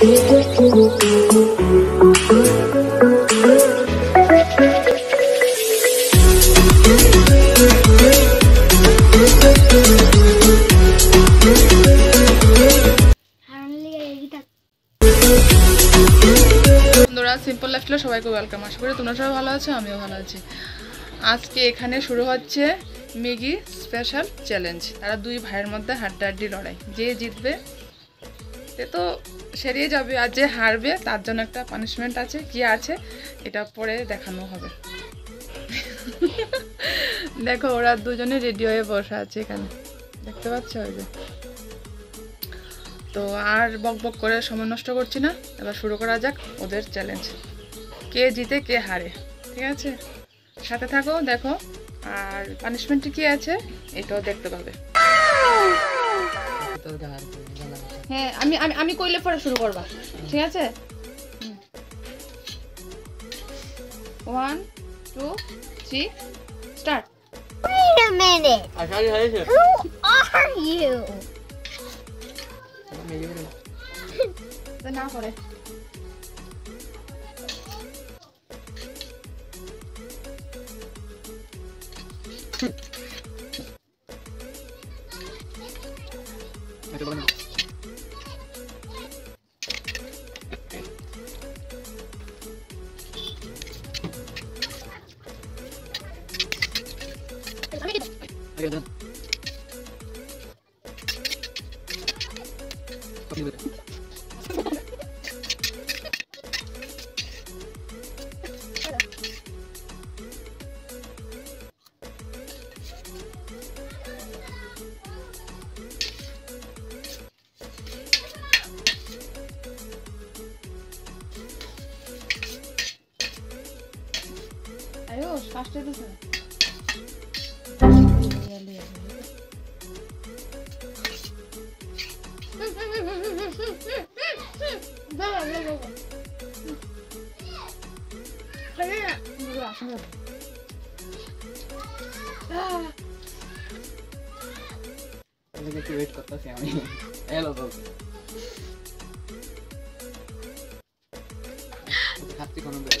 Simple লাইফস্টাইলে সবাইকে welcome আশা করি তোমরা সবাই ভালো আছো, আমিও ভালো আছি। আজকে এখানে শুরু হচ্ছে ম্যাগি স্পেশাল চ্যালেঞ্জ তারা দুই ভাইয়ের মধ্যে হাড্ডাহাড্ডি লড়াই। যে জিতবে, সে তো সেরিয়ে যাবে আর যে হারবে, তার জন্য একটা পানিশমেন্ট আছে, কি আছে, এটা পরে দেখানো হবে। দেখো, ওরা দুজনে রেডি হয়ে বসে আছে এখানে। দেখতে পাচ্ছ ওই যে? তো আর বক বক করে সময় নষ্ট করছি না। এবার শুরু করা যাক ওদের চ্যালেঞ্জ কে জিতে, কে হারে, ঠিক আছে? সাথে থাকো, দেখো। আর পানিশমেন্টটি কি আছে, এটাও দেখতে পাবে। আমি আমি আমি কইলে পরে শুরু করবা। ঠিক আছে? One two three start Wait a minute. Who are you? না করে। Aí eu faço tudo. Né? galera. não vai ver que tá sem a minha. Ela vai. Eu vou ficar com o nome dela.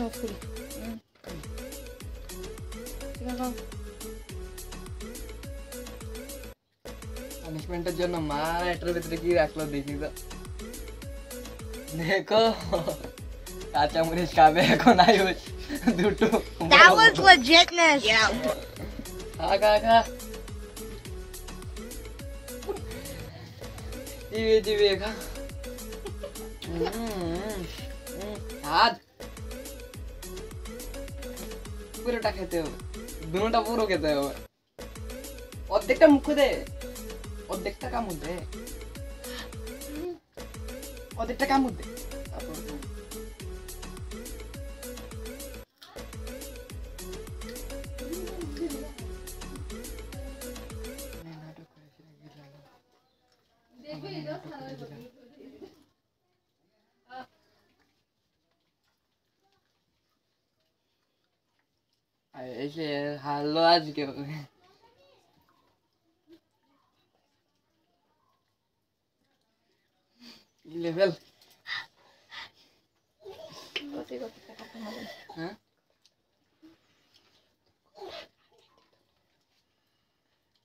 Of করি হুম। ঠিক আছে পানিশমেন্টের জন্য মা এটার ভিতরে কি রাখলো দেখি তো দেখো কাঁচা মরিচ খাবে এখন আয়ুষ দুটো That was legitness. খা খা খা জিবে জিবে খা স্বাদ পুরোটা খেতে হবে। দুটোটা পুরো খেতে অর্ধেকটা মুখ দে। অর্ধেকটা কামড় দে। অর্ধেকটা কামড় দে আর এসে হারলো আজকে। হ্যাঁ?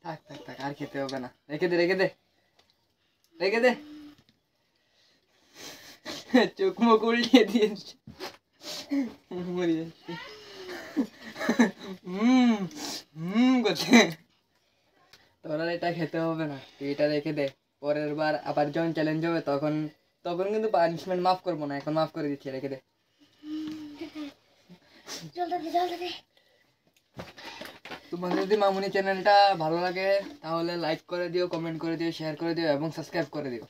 থাক থাক আর খেতে হবে না। রেখে দে রেখে দে। রেখে দে। চোখ মুখ দিয়েছে। মরে যাচ্ছে। হুম হুম করছে তোর আর এটা খেতে হবে না তুই এটা রেখে দে। পরের বার আবার যখন চ্যালেঞ্জ হবে তখন তখন কিন্তু পানিশমেন্ট মাফ করব না এখন মাফ করে দিচ্ছি রেখে দে। তোমাদের যদি মামুনি চ্যানেলটা ভালো লাগে তাহলে লাইক করে দিও কমেন্ট করে দিও শেয়ার করে দিও এবং সাবস্ক্রাইব করে দিও।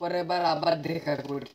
পরের বার আবার দেখা করি